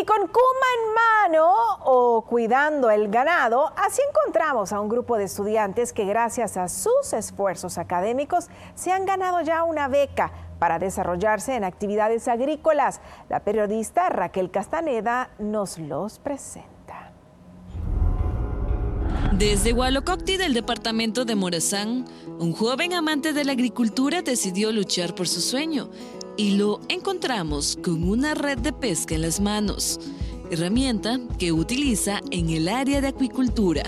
Y con Kuma en mano o cuidando el ganado, así encontramos a un grupo de estudiantes que gracias a sus esfuerzos académicos se han ganado ya una beca para desarrollarse en actividades agrícolas. La periodista Raquel Castaneda nos los presenta. Desde Hualococti del departamento de Morazán, un joven amante de la agricultura decidió luchar por su sueño y lo encontramos con una red de pesca en las manos, herramienta que utiliza en el área de acuicultura.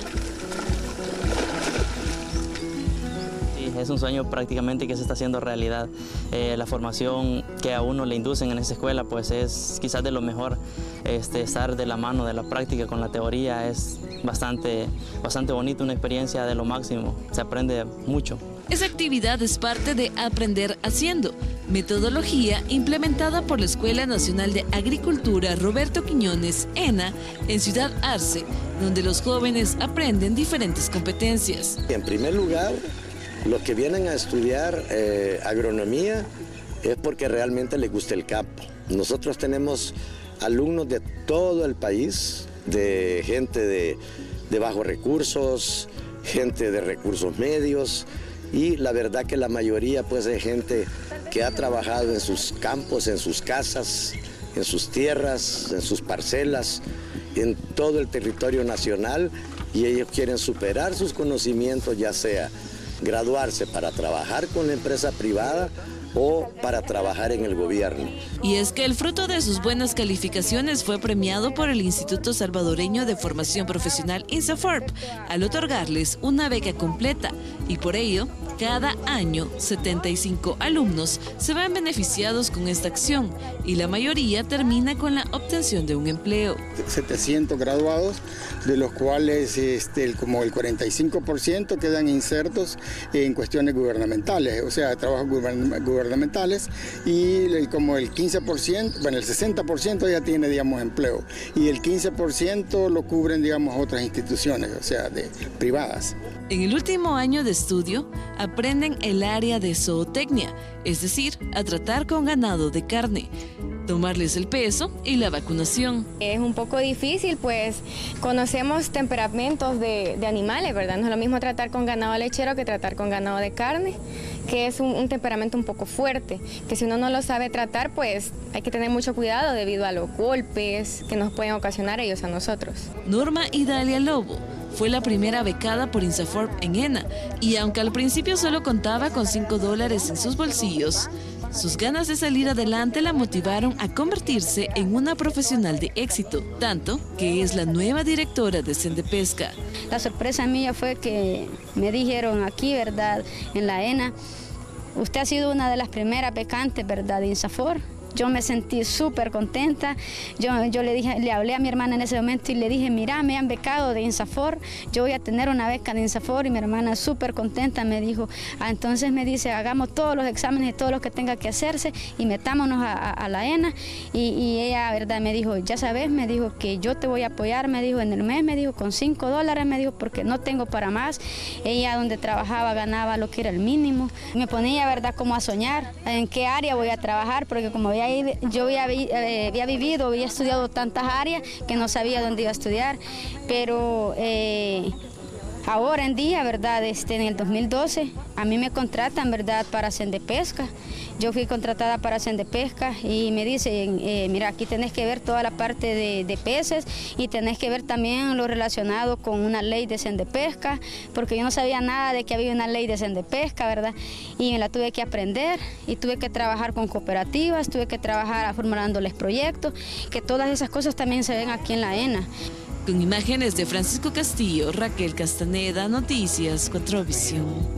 es un sueño prácticamente que se está haciendo realidad. Eh, la formación que a uno le inducen en esa escuela pues es quizás de lo mejor. Este, estar de la mano de la práctica con la teoría es bastante, bastante bonito, una experiencia de lo máximo. Se aprende mucho. Esa actividad es parte de Aprender Haciendo, metodología implementada por la Escuela Nacional de Agricultura Roberto Quiñones, ENA, en Ciudad Arce, donde los jóvenes aprenden diferentes competencias. En primer lugar, los que vienen a estudiar eh, agronomía es porque realmente les gusta el campo. Nosotros tenemos alumnos de todo el país, de gente de, de bajos recursos, gente de recursos medios, y la verdad que la mayoría pues es gente que ha trabajado en sus campos, en sus casas, en sus tierras, en sus parcelas, en todo el territorio nacional y ellos quieren superar sus conocimientos, ya sea graduarse para trabajar con la empresa privada o para trabajar en el gobierno. Y es que el fruto de sus buenas calificaciones fue premiado por el Instituto Salvadoreño de Formación Profesional INSAFORP al otorgarles una beca completa y por ello cada año, 75 alumnos se ven beneficiados con esta acción y la mayoría termina con la obtención de un empleo. 700 graduados, de los cuales este, como el 45% quedan insertos en cuestiones gubernamentales, o sea, trabajos gubernamentales, y como el 15%, bueno, el 60% ya tiene, digamos, empleo, y el 15% lo cubren, digamos, otras instituciones, o sea, de, privadas. En el último año de estudio, aprenden el área de zootecnia, es decir, a tratar con ganado de carne, tomarles el peso y la vacunación. Es un poco difícil, pues conocemos temperamentos de, animales, ¿verdad? No es lo mismo tratar con ganado lechero que tratar con ganado de carne, que es un, un, temperamento un poco fuerte, que si uno no lo sabe tratar, pues hay que tener mucho cuidado debido a los golpes que nos pueden ocasionar ellos a nosotros. Norma y Dalia Lobo fue la primera becada por INSAFORP en ENA y aunque al principio solo contaba con 5 dólares en sus bolsillos, sus ganas de salir adelante la motivaron a convertirse en una profesional de éxito, tanto que es la nueva directora de Sendepesca. La sorpresa mía fue que me dijeron aquí, ¿verdad?, en la ENA, usted ha sido una de las primeras becantes, ¿verdad?, de INSAFOR yo me sentí súper contenta. Yo, yo le, dije, le hablé a mi hermana en ese momento y le dije, mira, me han becado de INSAFOR, yo voy a tener una beca de INSAFOR y mi hermana súper contenta me dijo, ah, entonces me dice, hagamos todos los exámenes y todo lo que tenga que hacerse y metámonos a, la ENA. Y, ella, verdad, me dijo, ya sabes, me dijo que yo te voy a apoyar, me dijo, en el mes, me dijo, con 5 dólares, me dijo, porque no tengo para más. Ella donde trabajaba ganaba lo que era el mínimo. Me ponía, verdad, como a soñar en qué área voy a trabajar, porque como había yo había, eh, había, vivido, había estudiado tantas áreas que no sabía dónde iba a estudiar, pero eh, ahora en día, ¿verdad? Este, en el 2012, a mí me contratan, ¿verdad?, para Pesca. Yo fui contratada para Pesca y me dicen, eh, mira, aquí tenés que ver toda la parte de, peces y tenés que ver también lo relacionado con una ley de Pesca, porque yo no sabía nada de que había una ley de Pesca, ¿verdad? Y me la tuve que aprender y tuve que trabajar con cooperativas, tuve que trabajar formulándoles proyectos, que todas esas cosas también se ven aquí en la ENA. Con imágenes de Francisco Castillo, Raquel Castaneda, Noticias, Visión.